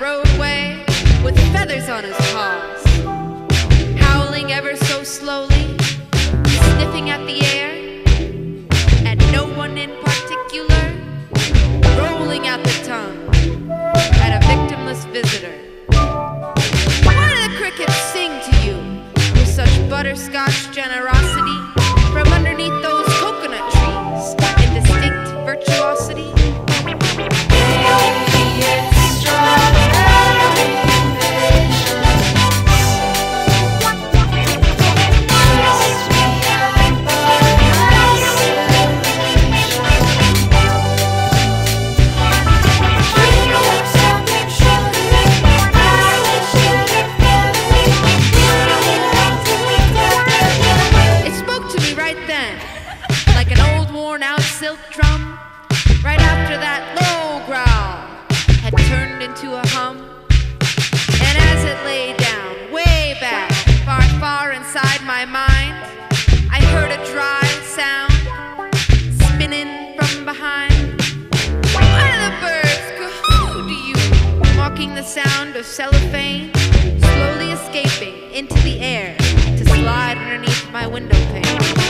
away with feathers on his paws, howling ever so slowly, sniffing at the air, at no one in particular, rolling out the tongue at a victimless visitor. Why do the crickets sing to you with such butterscotch generosity from underneath those like an old worn out silk drum, right after that low growl had turned into a hum. And as it lay down, way back, far, far inside my mind, I heard a dry sound spinning from behind. Why do the birds cahoo to you, mocking the sound of cellophane, slowly escaping into the air to slide underneath my window pane?